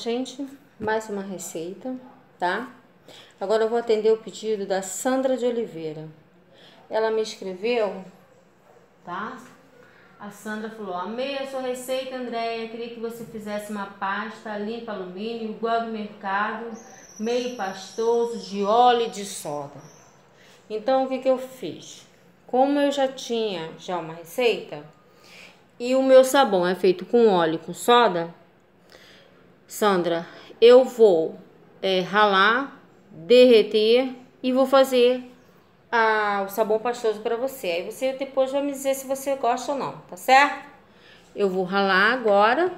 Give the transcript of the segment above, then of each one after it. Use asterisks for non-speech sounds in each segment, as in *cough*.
gente. Mais uma receita, tá? Agora eu vou atender o pedido da Sandra de Oliveira. Ela me escreveu, tá? A Sandra falou: Amei a sua receita, Andréia. Queria que você fizesse uma pasta limpa alumínio, igual do mercado, meio pastoso, de óleo e de soda. Então, o que, que eu fiz? Como eu já tinha já uma receita e o meu sabão é feito com óleo com soda, Sandra, eu vou é, ralar, derreter e vou fazer a, o sabão pastoso para você. Aí você depois vai me dizer se você gosta ou não, tá certo? Eu vou ralar agora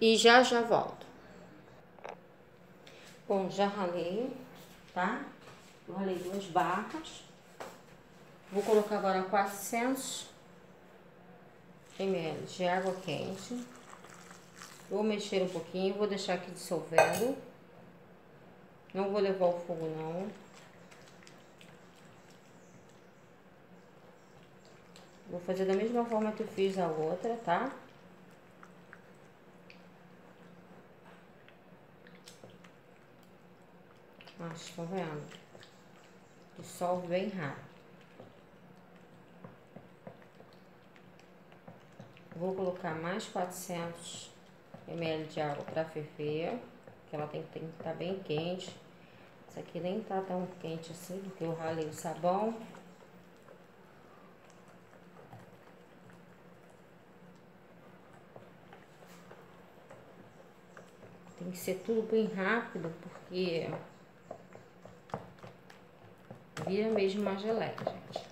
e já já volto. Bom, já ralei, tá? Eu ralei duas barras. Vou colocar agora 400 ml de água quente. Vou mexer um pouquinho, vou deixar aqui dissolvendo. Não vou levar o fogo não. Vou fazer da mesma forma que eu fiz a outra, tá? Acho que estão vendo? Dissolve bem rápido. Vou colocar mais 400 ml de água para ferver, que ela tem que estar tá bem quente. Isso aqui nem tá tão quente assim, porque eu ralei o sabão. Tem que ser tudo bem rápido, porque vira mesmo uma geleia, gente.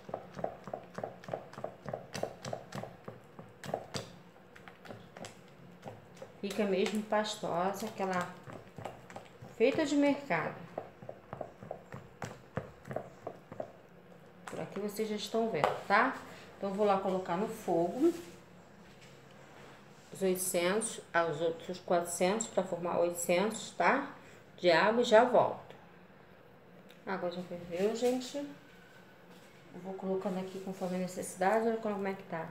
Fica mesmo pastosa, aquela feita de mercado. Por aqui vocês já estão vendo, tá? Então, vou lá colocar no fogo os 800, os outros 400 para formar 800, tá? De água e já volto. A água já ferveu, gente. Eu vou colocando aqui conforme a necessidade, olha como é que tá.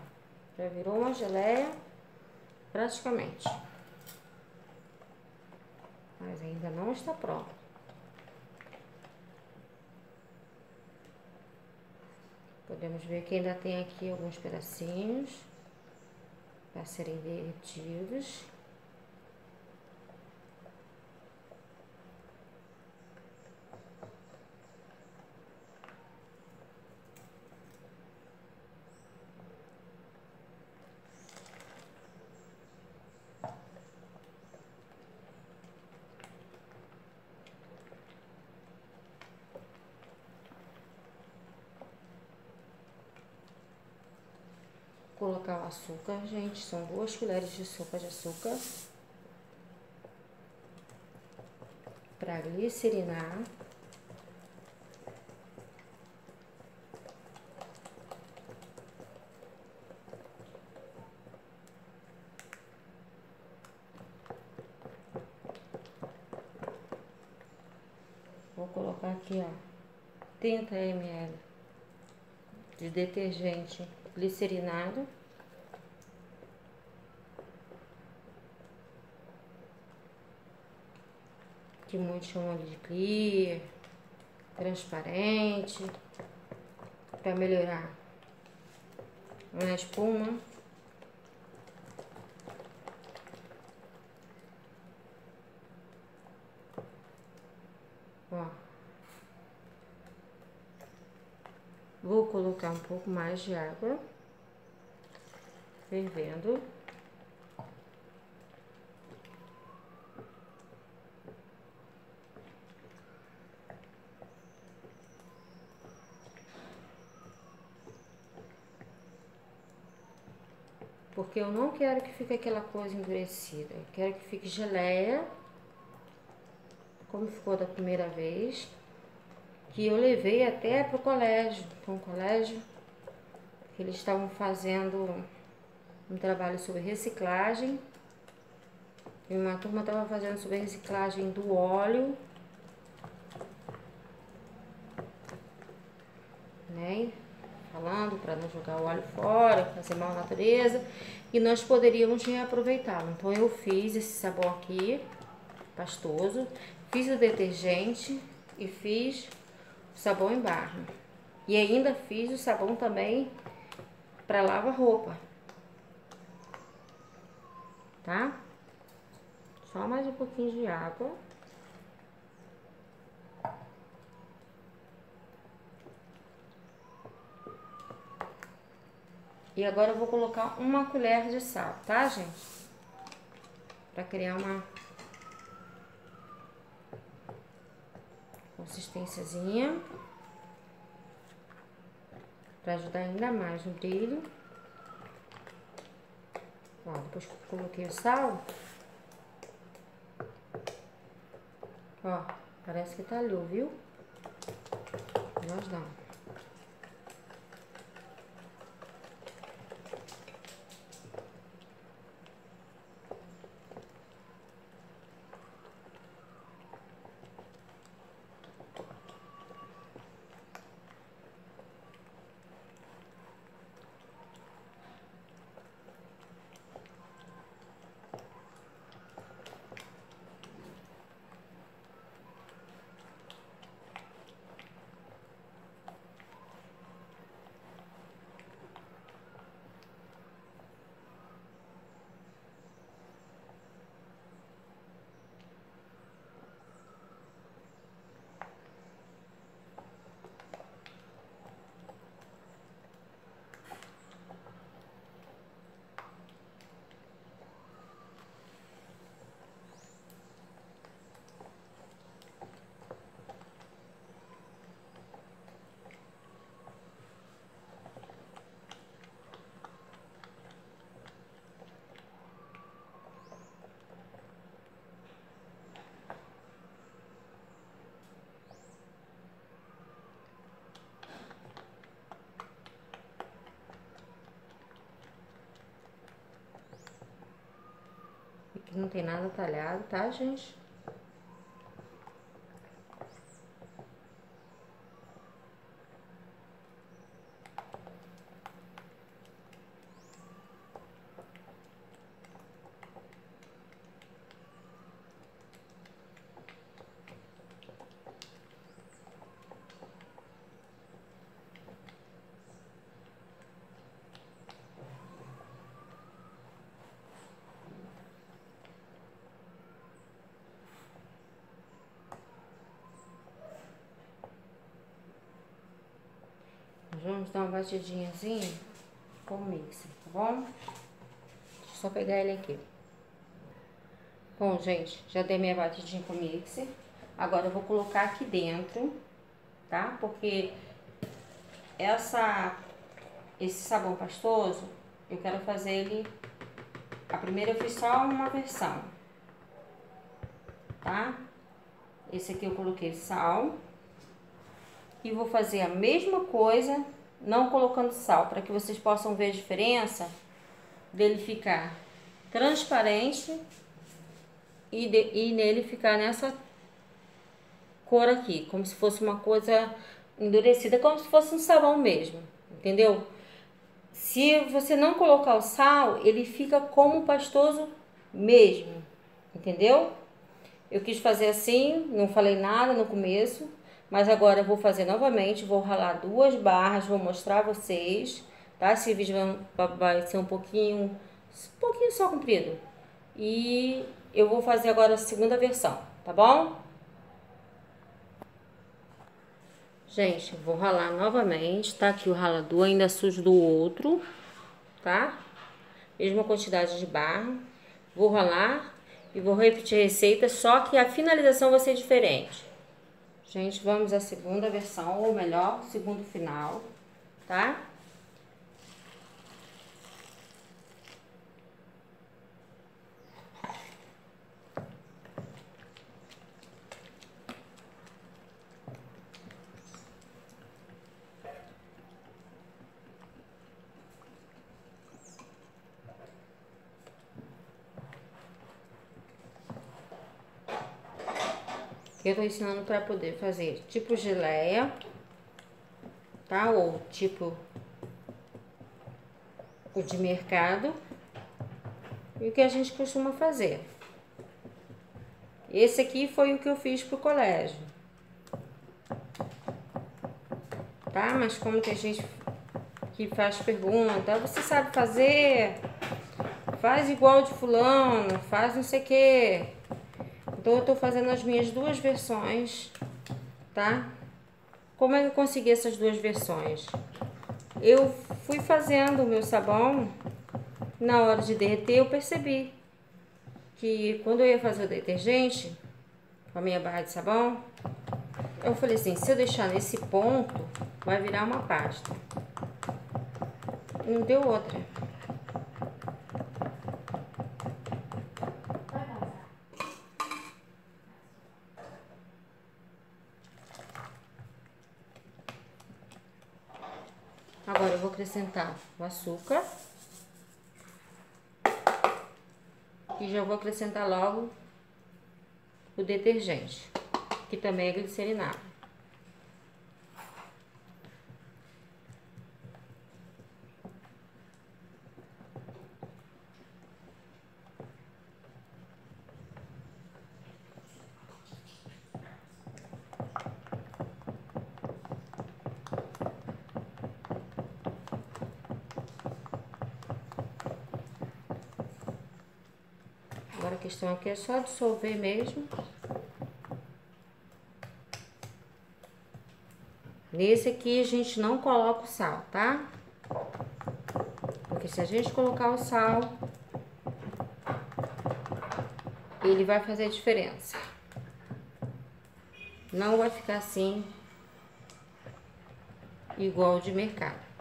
Já virou uma geleia, praticamente mas ainda não está pronto. Podemos ver que ainda tem aqui alguns pedacinhos para serem derretidos. colocar o açúcar, gente. São duas colheres de sopa de açúcar. Para glicerinar. Vou colocar aqui, ó, 30 ml de detergente glicerinado. Que muitos chamam de clear, transparente, para melhorar a espuma. Ó. Vou colocar um pouco mais de água fervendo. Porque eu não quero que fique aquela coisa endurecida. Eu quero que fique geleia, como ficou da primeira vez que eu levei até para o colégio, para um colégio, que eles estavam fazendo um trabalho sobre reciclagem. E uma turma estava fazendo sobre reciclagem do óleo. Né? Falando, para não jogar o óleo fora, fazer mal à natureza, e nós poderíamos reaproveitá-lo. Então eu fiz esse sabão aqui, pastoso, fiz o detergente e fiz o sabão em barra. E ainda fiz o sabão também para lavar roupa. Tá? Só mais um pouquinho de água. E agora eu vou colocar uma colher de sal, tá, gente? Pra criar uma consistênciazinha. Pra ajudar ainda mais no brilho. Ó, depois que eu coloquei o sal. Ó, parece que talhou, viu? Nós não. Não tem nada talhado, tá, gente? Vamos dar uma batidinha assim com o mixer, tá bom? Deixa eu só pegar ele aqui. Bom, gente, já dei minha batidinha com o mixer. Agora eu vou colocar aqui dentro, tá? Porque essa, esse sabão pastoso, eu quero fazer ele... A primeira eu fiz só uma versão, tá? Esse aqui eu coloquei sal. E vou fazer a mesma coisa não colocando sal, para que vocês possam ver a diferença dele ficar transparente e, de, e nele ficar nessa cor aqui, como se fosse uma coisa endurecida, como se fosse um sabão mesmo, entendeu? Se você não colocar o sal, ele fica como pastoso mesmo, entendeu? Eu quis fazer assim, não falei nada no começo, mas agora eu vou fazer novamente, vou ralar duas barras, vou mostrar a vocês, tá? Esse vídeo vai ser um pouquinho, um pouquinho só comprido. E eu vou fazer agora a segunda versão, tá bom? Gente, vou ralar novamente, tá? Aqui o ralador ainda sujo do outro, tá? Mesma quantidade de barra. Vou ralar e vou repetir a receita, só que a finalização vai ser diferente. Gente, vamos à segunda versão, ou melhor, segundo final, tá? Eu tô ensinando para poder fazer tipo geleia, tá? Ou tipo o de mercado e o que a gente costuma fazer. Esse aqui foi o que eu fiz pro colégio. Tá? Mas como tem gente que faz pergunta, você sabe fazer? Faz igual de fulano, faz não sei o que. Então eu tô fazendo as minhas duas versões, tá? Como é que eu consegui essas duas versões? Eu fui fazendo o meu sabão, na hora de derreter eu percebi que quando eu ia fazer o detergente, com a minha barra de sabão, eu falei assim, se eu deixar nesse ponto, vai virar uma pasta. Não deu outra. Agora eu vou acrescentar o açúcar. E já vou acrescentar logo o detergente, que também é glicerinado. Agora a questão aqui é só dissolver mesmo. Nesse aqui a gente não coloca o sal, tá? Porque se a gente colocar o sal, ele vai fazer diferença. Não vai ficar assim, igual de mercado.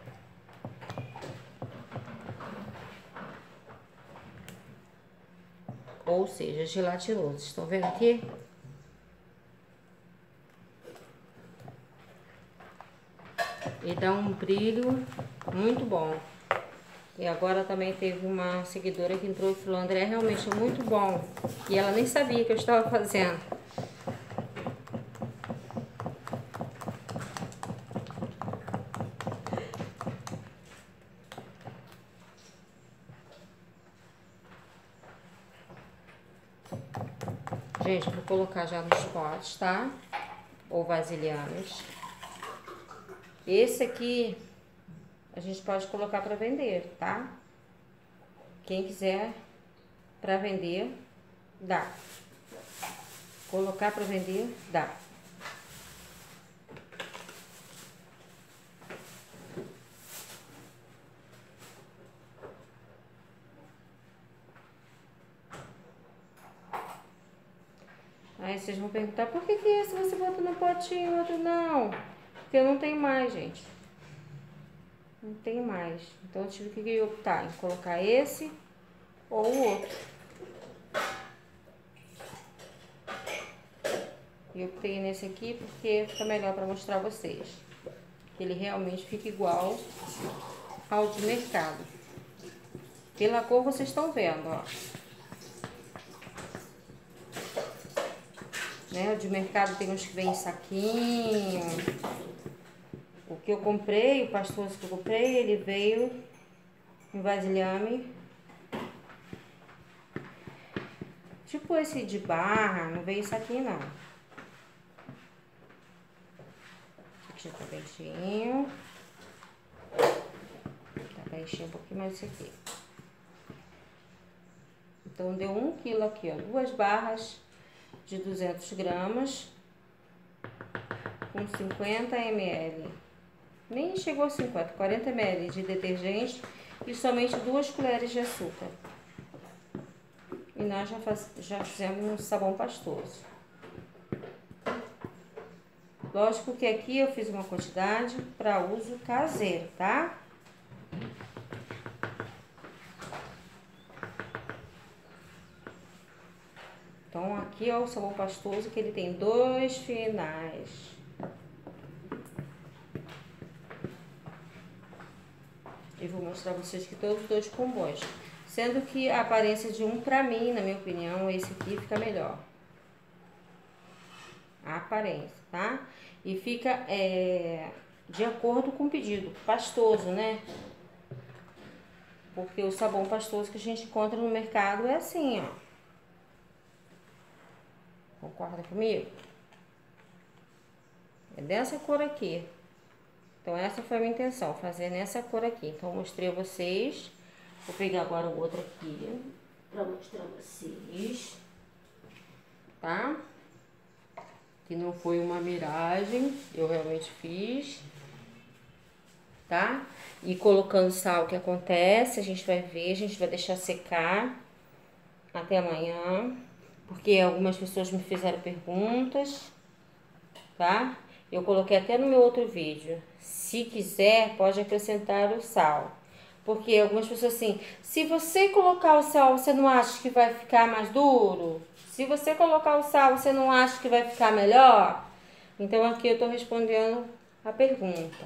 Ou seja, gelatinoso. Estão vendo aqui? E dá um brilho muito bom. E agora também teve uma seguidora que entrou e falou, André, é realmente muito bom. E ela nem sabia que eu estava fazendo. Gente, vou colocar já nos potes, tá? Ou vasilhames. Esse aqui a gente pode colocar para vender, tá? Quem quiser para vender, dá. Colocar para vender, dá. Aí vocês vão perguntar, por que que esse você bota no potinho e outro não? Porque eu não tenho mais, gente. Não tenho mais. Então eu tive que optar em colocar esse ou o outro. Eu optei nesse aqui porque fica melhor para mostrar a vocês. Ele realmente fica igual ao de mercado. Pela cor vocês estão vendo, ó. Né? O de mercado tem uns que vem em saquinho. O que eu comprei, o pastoso que eu comprei, ele veio em vasilhame. Tipo esse de barra, não veio em saquinho não. Aqui tá quentinho. Tá encher um pouquinho mais esse aqui. Então, deu um quilo aqui, ó. Duas barras de 200 gramas com 50 ml. Nem chegou a 50, 40 ml de detergente e somente duas colheres de açúcar. E nós já, faz, já fizemos um sabão pastoso. Lógico que aqui eu fiz uma quantidade para uso caseiro, tá? Então, aqui ó, o sabão pastoso que ele tem dois finais. E vou mostrar pra vocês que todos os dois ficam bons. Sendo que a aparência de um, pra mim, na minha opinião, esse aqui fica melhor. A aparência, tá? E fica é, de acordo com o pedido. Pastoso, né? Porque o sabão pastoso que a gente encontra no mercado é assim, ó. Concorda comigo? É dessa cor aqui. Então, essa foi a minha intenção, fazer nessa cor aqui. Então, mostrei a vocês. Vou pegar agora o outro aqui para mostrar a vocês. Tá? Que não foi uma miragem, eu realmente fiz. Tá? E colocando sal, o que acontece? A gente vai ver, a gente vai deixar secar até amanhã. Porque algumas pessoas me fizeram perguntas, tá? Eu coloquei até no meu outro vídeo. Se quiser, pode acrescentar o sal. Porque algumas pessoas assim, se você colocar o sal, você não acha que vai ficar mais duro? Se você colocar o sal, você não acha que vai ficar melhor? Então aqui eu tô respondendo a pergunta.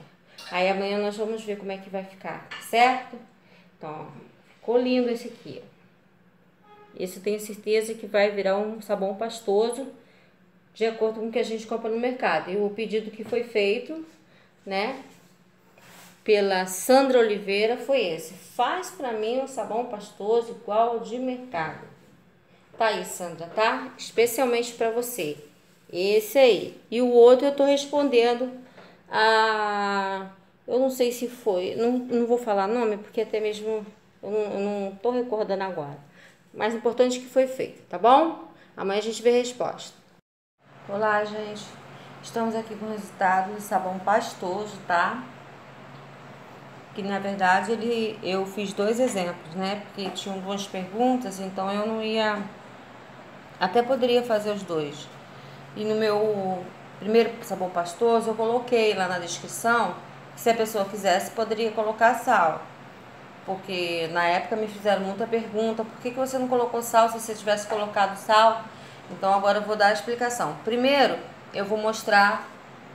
Aí amanhã nós vamos ver como é que vai ficar, certo? Então, ficou lindo esse aqui. Esse tenho certeza que vai virar um sabão pastoso de acordo com o que a gente compra no mercado. E o pedido que foi feito, né, pela Sandra Oliveira foi esse. Faz para mim um sabão pastoso igual ao de mercado. Tá aí, Sandra, tá? Especialmente para você. Esse aí. E o outro eu tô respondendo a eu não sei se foi, não, não vou falar nome porque até mesmo eu não, eu não tô recordando agora. Mas importante que foi feito, tá bom? Amanhã a gente vê a resposta. Olá, gente. Estamos aqui com o resultado do sabão pastoso, tá? Que na verdade ele eu fiz dois exemplos, né? Porque tinham duas perguntas, então eu não ia até poderia fazer os dois. E no meu primeiro sabão pastoso eu coloquei lá na descrição que se a pessoa quisesse poderia colocar sal. Porque na época me fizeram muita pergunta, por que, que você não colocou sal se você tivesse colocado sal? Então agora eu vou dar a explicação. Primeiro, eu vou mostrar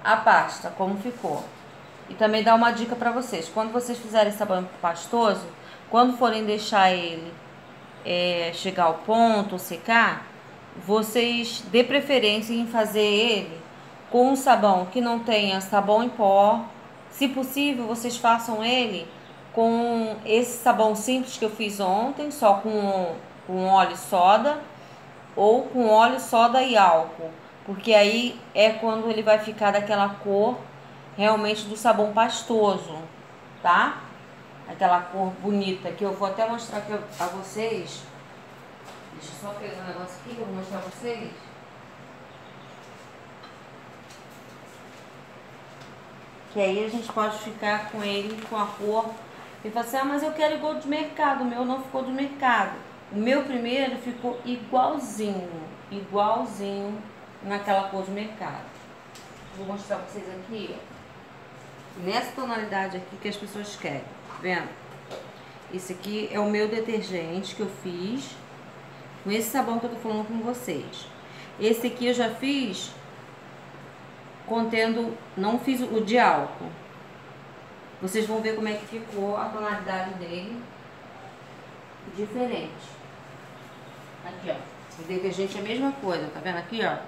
a pasta, como ficou. E também dar uma dica para vocês. Quando vocês fizerem sabão pastoso, quando forem deixar ele é, chegar ao ponto, secar, vocês dê preferência em fazer ele com um sabão que não tenha sabão em pó. Se possível, vocês façam ele com esse sabão simples que eu fiz ontem, só com, com óleo soda ou com óleo, soda e álcool, porque aí é quando ele vai ficar daquela cor realmente do sabão pastoso, tá? Aquela cor bonita que eu vou até mostrar aqui a vocês. Deixa eu só pegar um negócio aqui que eu vou mostrar pra vocês. Que aí a gente pode ficar com ele com a cor. E fala assim, ah, mas eu quero igual de mercado, o meu não ficou de mercado. O meu primeiro ficou igualzinho, igualzinho naquela cor de mercado. Vou mostrar pra vocês aqui, ó. Nessa tonalidade aqui que as pessoas querem, tá vendo? Esse aqui é o meu detergente que eu fiz com esse sabão que eu tô falando com vocês. Esse aqui eu já fiz contendo, não fiz o de álcool. Vocês vão ver como é que ficou a tonalidade dele diferente. Aqui, ó. O detergente é a mesma coisa, tá vendo aqui, ó?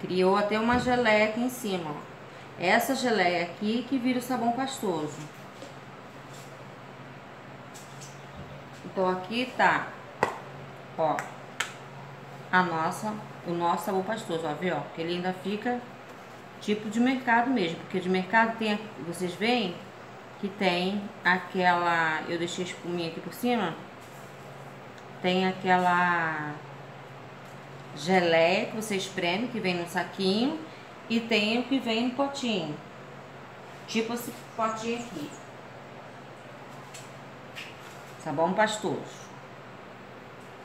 Criou até uma geleia aqui em cima, ó. Essa geleia aqui que vira o sabão pastoso. Então aqui tá, ó, a nossa, o nosso sabão pastoso, ó, viu, ó, que ele ainda fica tipo de mercado mesmo, porque de mercado tem, vocês veem que tem aquela, eu deixei a espuminha aqui por cima, tem aquela geleia que você espreme, que vem no saquinho, e tem o que vem no potinho. Tipo esse potinho aqui. Sabão pastoso.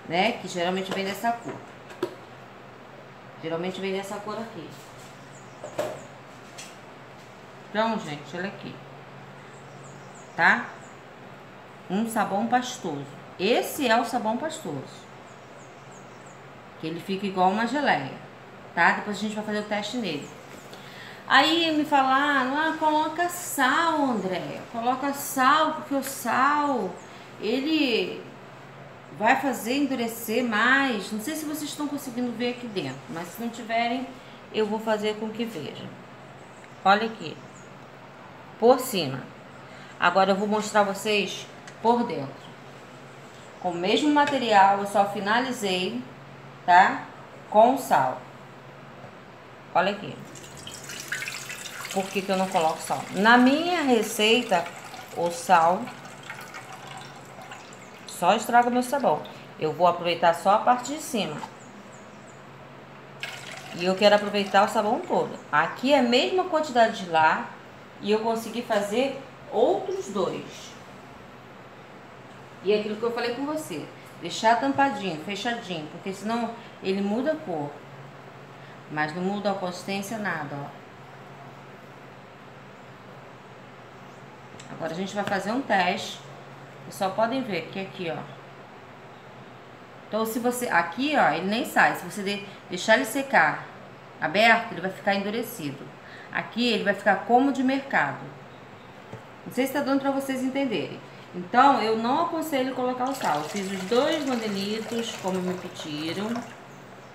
Né? Que geralmente vem dessa cor. Geralmente vem dessa cor aqui. Então, gente, olha aqui. Tá? Um sabão pastoso. Esse é o sabão pastoso. Que ele fica igual uma geleia, tá? Depois a gente vai fazer o teste nele. Aí me falaram, ah, coloca sal, André. Coloca sal, porque o sal, ele vai fazer endurecer mais. Não sei se vocês estão conseguindo ver aqui dentro, mas se não tiverem, eu vou fazer com que vejam. Olha aqui. Por cima. Agora eu vou mostrar vocês por dentro. Com o mesmo material, eu só finalizei, tá? Com sal. Olha aqui. Por que, que eu não coloco sal? Na minha receita, o sal só estraga meu sabão. Eu vou aproveitar só a parte de cima. E eu quero aproveitar o sabão todo. Aqui é a mesma quantidade de lá. E eu consegui fazer outros dois. E é aquilo que eu falei com você. Deixar tampadinho, fechadinho. Porque senão ele muda a cor. Mas não muda a consistência, nada, ó. Agora a gente vai fazer um teste. Só podem ver que aqui, ó. Então, se você... Aqui, ó, ele nem sai. Se você deixar ele secar aberto, ele vai ficar endurecido. Aqui, ele vai ficar como de mercado. Não sei se tá dando pra vocês entenderem. Então, eu não aconselho colocar o sal. Fiz os dois modelitos, como me pediram,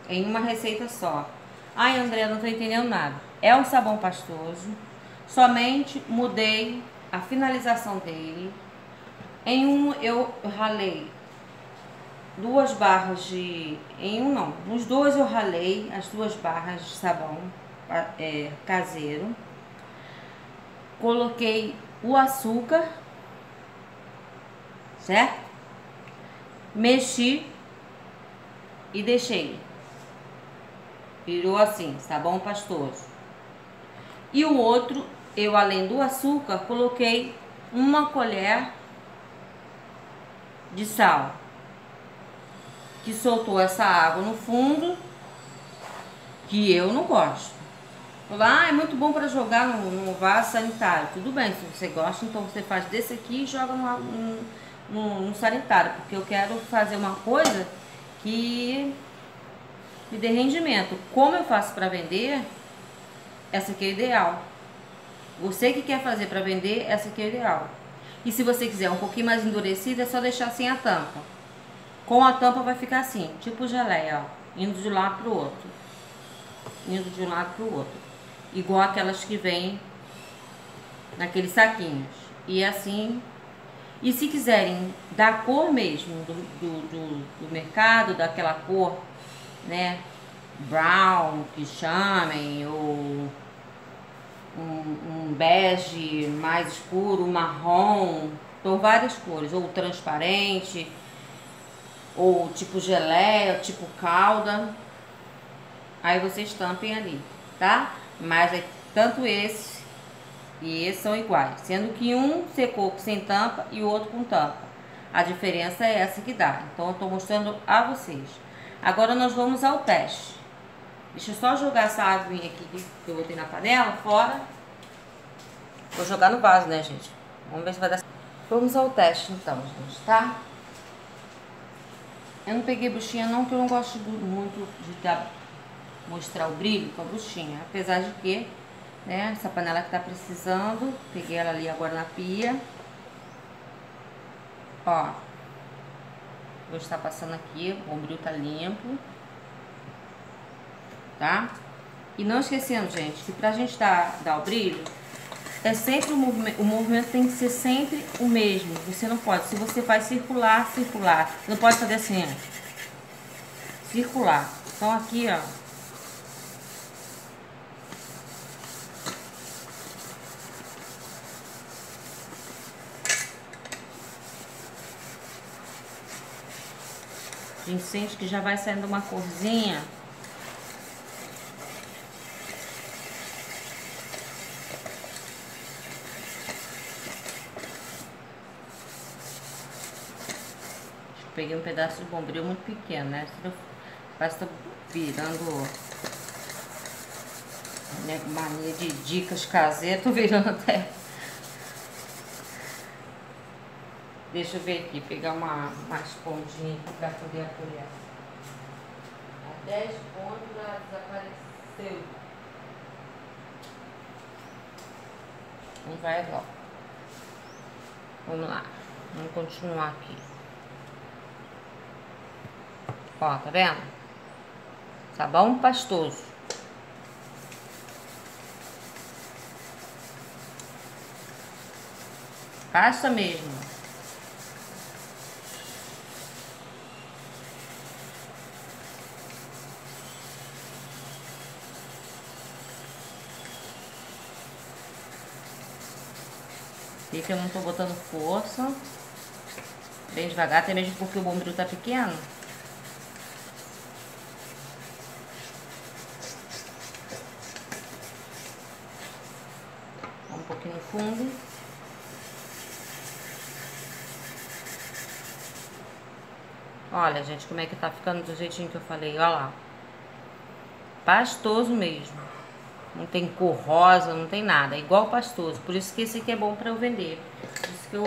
em uma receita só. Ai, André, não tô entendendo nada. É um sabão pastoso. Somente mudei a finalização dele. Em um eu ralei duas barras de. Em um não, nos dois eu ralei as duas barras de sabão é, caseiro. Coloquei o açúcar, certo? Mexi e deixei. Virou assim, sabão pastoso. E o outro, eu além do açúcar, coloquei uma colher de sal que soltou essa água no fundo, que eu não gosto. Ah, é muito bom para jogar no, no, vaso sanitário. Tudo bem, se você gosta, então você faz desse aqui e joga no, sanitário. Porque eu quero fazer uma coisa que me dê rendimento. Como eu faço para vender, essa aqui é ideal. Você que quer fazer para vender, essa aqui é ideal. E se você quiser um pouquinho mais endurecida, é só deixar sem a tampa. Com a tampa vai ficar assim, tipo geleia, ó, indo de um lado pro outro. Indo de um lado pro outro. Igual aquelas que vêm naqueles saquinhos. E assim. E se quiserem dar cor mesmo do, do, do, do mercado, daquela cor, né? Brown, que chamem, ou um, um bege mais escuro, marrom, então várias cores, ou transparente ou tipo geleia, tipo calda. Aí vocês tampem ali, tá? Mas é tanto esse e esse são iguais, sendo que um secou sem tampa e o outro com tampa. A diferença é essa que dá. Então eu tô mostrando a vocês. Agora nós vamos ao teste. Deixa eu só jogar essa aguinha aqui que eu botei na panela fora. Vou jogar no vaso, né, gente? Vamos ver se vai dar. Vamos ao teste então, gente, tá? Eu não peguei buchinha não, porque eu não gosto muito de dar, mostrar o brilho com a buchinha. Apesar de que, né, essa panela que tá precisando, peguei ela ali agora na pia. Ó, vou estar passando aqui, o brilho tá limpo. Tá? E não esquecendo, gente, que pra gente dar, dar o brilho, é sempre o movimento, o movimento tem que ser sempre o mesmo. Você não pode, se você faz circular, circular. Não pode fazer assim, ó. Circular. Então aqui, ó. Sente que já vai saindo uma corzinha. peguei um pedaço de bombril muito pequeno, né? Que tá virando mania de dicas caseiras, *laughs* tô virando até. Deixa eu ver aqui, pegar uma mais pontinha aqui pra poder apoiar. A 10 pontos já desapareceu. Não vai igual. Vamos lá. Vamos continuar aqui. Ó, tá vendo? Sabão pastoso. Passa mesmo. Vê que eu não tô botando força. Bem devagar, até mesmo porque o bombril tá pequeno. Um pouquinho no fundo. Olha, gente, como é que tá ficando do jeitinho que eu falei, olha lá. Pastoso mesmo. Não tem cor rosa, não tem nada. É igual pastoso. Por isso que esse aqui é bom pra eu vender. Por isso que eu...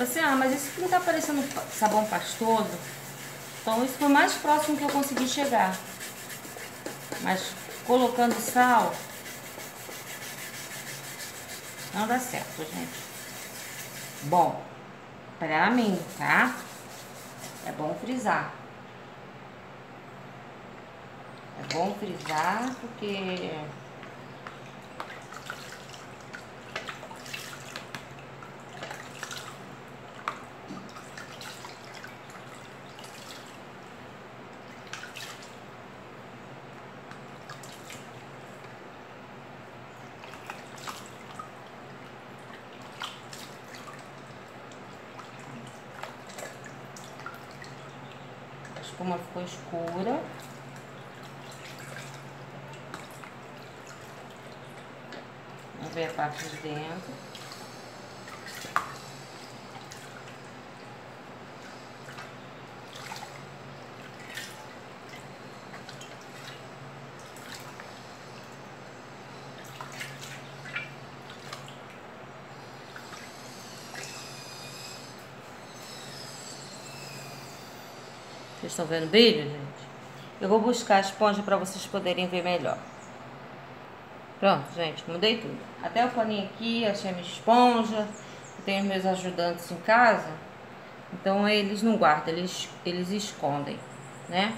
Assim, ah, mas isso aqui não tá parecendo sabão pastoso. Então isso foi o mais próximo que eu consegui chegar. Mas colocando sal... Não dá certo, gente. Bom, pra mim, tá? É bom frisar. É bom frisar porque espuma ficou escura. Ver a parte de dentro. Vocês estão vendo brilho, gente? Eu vou buscar a esponja para vocês poderem ver melhor. Pronto, gente, mudei tudo. Até o paninho aqui, achei minha esponja. Tenho meus ajudantes em casa. Então eles não guardam, eles, eles escondem, né?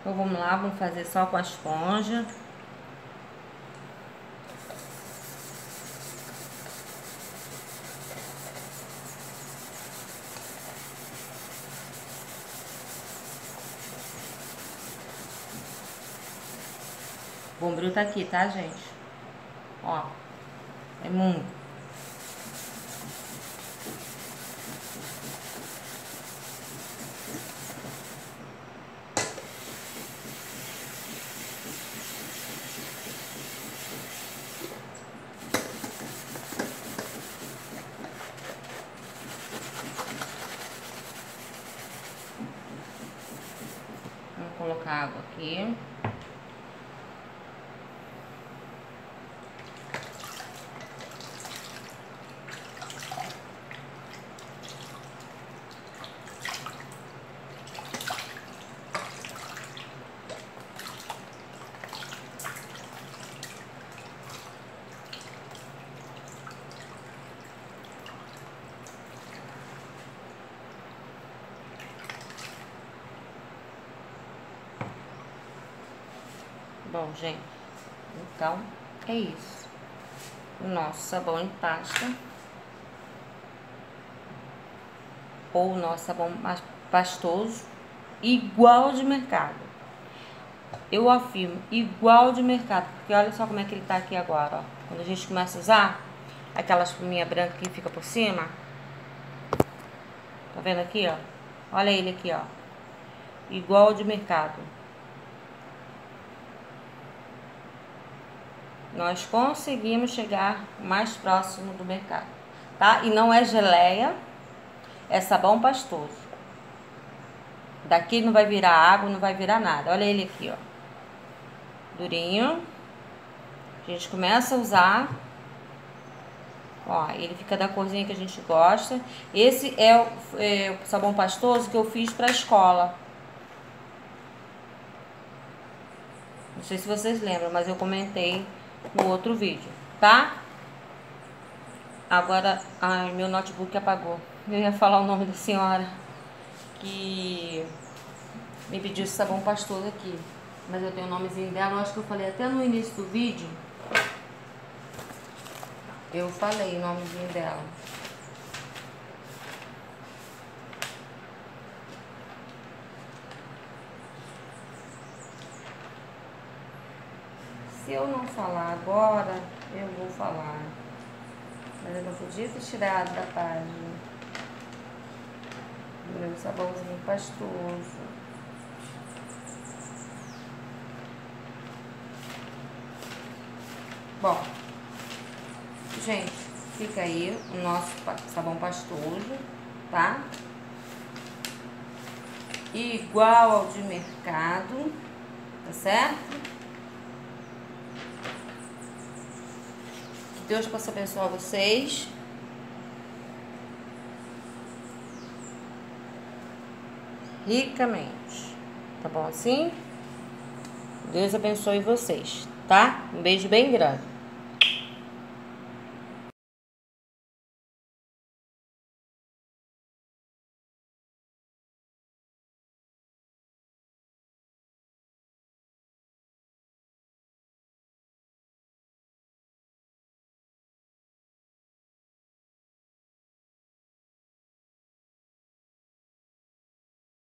Então vamos lá, vamos fazer só com a esponja. Bombril tá aqui, tá, gente? Ó, é muito. Vamos colocar água aqui. Bom, gente, então é isso. O nosso sabão em pasta. Ou o nosso sabão mais pastoso, igual de mercado. Eu afirmo, igual de mercado, porque olha só como é que ele tá aqui agora, ó. Quando a gente começa a usar, aquela espuminha branca que fica por cima. Tá vendo aqui, ó? Olha ele aqui, ó. Igual de mercado. Nós conseguimos chegar mais próximo do mercado, tá? E não é geleia, é sabão pastoso. Daqui não vai virar água, não vai virar nada. Olha ele aqui, ó. Durinho. A gente começa a usar. Ó, ele fica da corzinha que a gente gosta. Esse é o, é o sabão pastoso que eu fiz pra escola. Não sei se vocês lembram, mas eu comentei no outro vídeo, tá? Agora, ai, meu notebook apagou. Eu ia falar o nome da senhora que me pediu esse sabão pastoso aqui. Mas eu tenho o nomezinho dela, eu acho que eu falei até no início do vídeo. Eu falei o nomezinho dela. Se eu não falar agora, eu vou falar. Mas eu não podia ter tirado da página. Do meu sabãozinho pastoso. Bom, gente, fica aí o nosso sabão pastoso, tá? Igual ao de mercado, tá certo? Deus possa abençoar vocês. Ricamente. Tá bom assim? Deus abençoe vocês, tá? Um beijo bem grande.